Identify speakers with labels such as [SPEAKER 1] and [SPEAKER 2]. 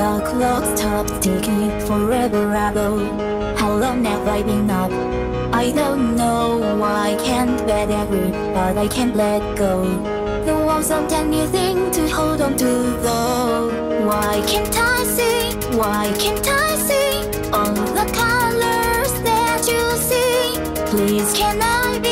[SPEAKER 1] The clock stops ticking forever ago How long have I been up? I don't know I can't bet every but I can't let go The walls don't anything to hold on to though Why can't I see? Why can't I see? All the colors that you see Please can I? Please can I be?